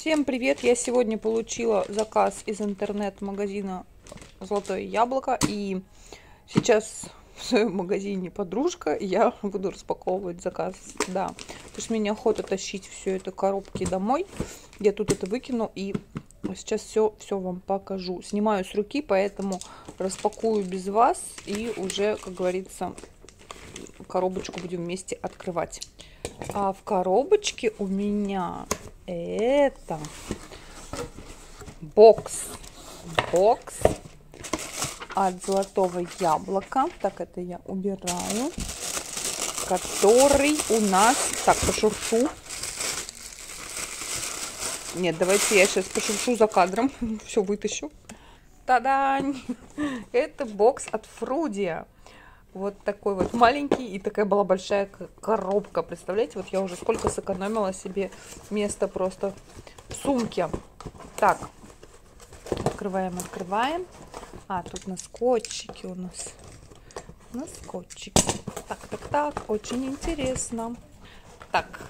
Всем привет! Я сегодня получила заказ из интернет-магазина Золотое Яблоко. И сейчас в своем магазине подружка, я буду распаковывать заказ. Да, потому что мне неохота тащить все это коробки домой. Я тут это выкину и сейчас все, все вам покажу. Снимаю с руки, поэтому распакую без вас и уже, как говорится, коробочку будем вместе открывать. А в коробочке у меня это бокс. Бокс от золотого яблока. Так, это я убираю. Который у нас... Так, пошуршу. Нет, давайте я сейчас пошуршу за кадром. Все вытащу. Та-дань! Это бокс от Фрудия. Вот такой вот маленький и такая была большая коробка. Представляете, вот я уже сколько сэкономила себе место просто в сумке. Так, открываем, открываем. А, тут на скотчике у нас. На скотчике. Так, так, так, очень интересно. Так,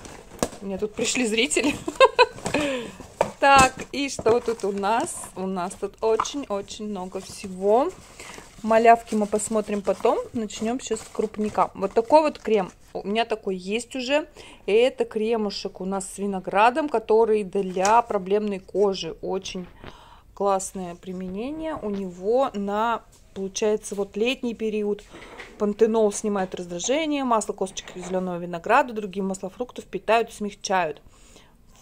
мне тут пришли зрители. Так, и что тут у нас? У нас тут очень-очень много всего. Малявки мы посмотрим потом. Начнем сейчас с крупника. Вот такой вот крем. У меня такой есть уже. И это кремушек у нас с виноградом, который для проблемной кожи. Очень классное применение у него на, получается, вот летний период. Пантенол снимает раздражение, масло косточек зеленого винограда, другие масла фруктов питают, смягчают.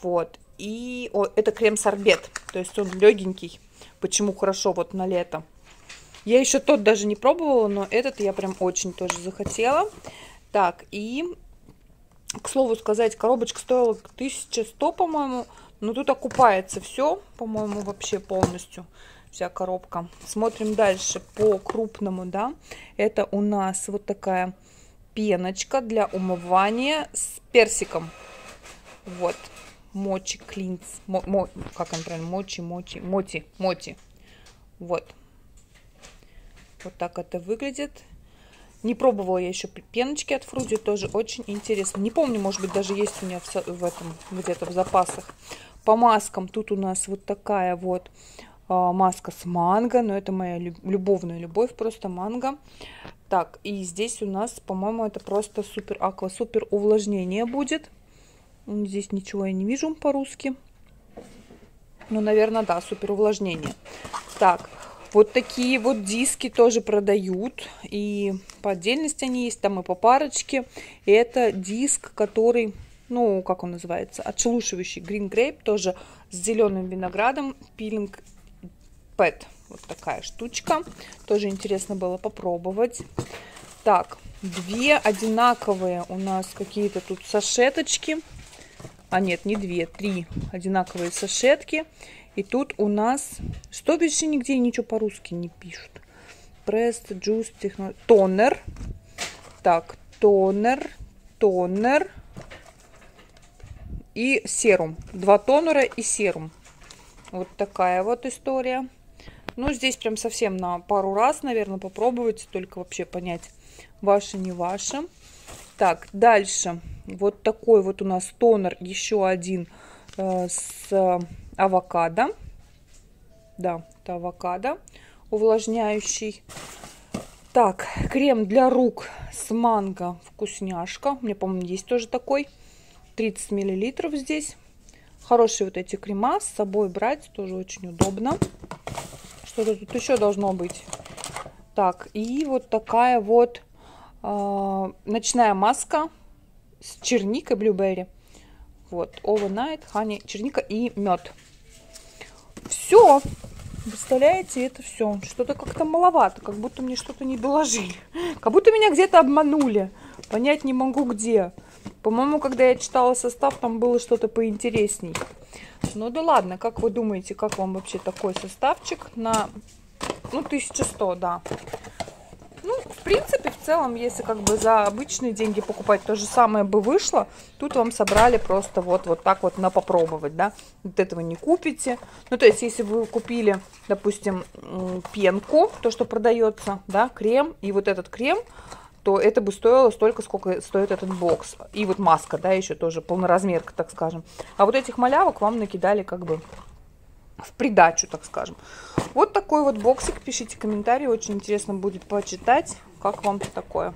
Вот. И о, это крем-сорбет, то есть он легенький. Почему хорошо вот на лето? Я еще тот даже не пробовала, но этот я прям очень тоже захотела. Так, и, к слову сказать, коробочка стоила 1100, по-моему. Но тут окупается все, по-моему, вообще полностью. Вся коробка. Смотрим дальше по крупному, да. Это у нас вот такая пеночка для умывания с персиком. Вот. Мочи клинц. Мо, мо, как он правильно? Мочи, мочи, моти, моти. Вот. Вот так это выглядит. Не пробовала я еще пеночки от Фруди, тоже очень интересно. Не помню, может быть, даже есть у меня в, в этом где-то в запасах. По маскам тут у нас вот такая вот а, маска с манго, но это моя любовная любовь, просто манго. Так, и здесь у нас, по-моему, это просто супер аква, супер увлажнение будет. Здесь ничего я не вижу по-русски. Ну, наверное, да, супер увлажнение. Так, вот такие вот диски тоже продают. И по отдельности они есть, там и по парочке. Это диск, который, ну, как он называется, отшелушивающий Green Grape, тоже с зеленым виноградом. Пилинг Pet. Вот такая штучка. Тоже интересно было попробовать. Так, две одинаковые у нас какие-то тут сашеточки. А нет, не две, три одинаковые сашетки. И тут у нас, что еще нигде ничего по-русски не пишут. Pressed Juice Technology. Тонер. Так, тонер, тонер и серум. Два тонера и серум. Вот такая вот история. Ну, здесь прям совсем на пару раз, наверное, попробовать, только вообще понять, ваше, не ваше. Так, дальше. Вот такой вот у нас тонер, еще один э, с авокадо. Да, это авокадо увлажняющий. Так, крем для рук с манго вкусняшка. Мне, по-моему, есть тоже такой. 30 миллилитров здесь. Хорошие вот эти крема с собой брать тоже очень удобно. Что-то тут еще должно быть. Так, и вот такая вот э, ночная маска с черникой, блюберри. Вот, overnight, honey, черника и мед. Все. Представляете, это все. Что-то как-то маловато, как будто мне что-то не доложили. Как будто меня где-то обманули. Понять не могу где. По-моему, когда я читала состав, там было что-то поинтересней. Ну да ладно, как вы думаете, как вам вообще такой составчик на, ну, 1100, да. Принципе, в целом, если как бы за обычные деньги покупать, то же самое бы вышло. Тут вам собрали просто вот, вот так вот на попробовать, да. Вот этого не купите. Ну, то есть, если вы купили, допустим, пенку, то, что продается, да, крем, и вот этот крем, то это бы стоило столько, сколько стоит этот бокс. И вот маска, да, еще тоже полноразмерка, так скажем. А вот этих малявок вам накидали как бы в придачу, так скажем. Вот такой вот боксик. Пишите комментарии, очень интересно будет почитать, как вам такое.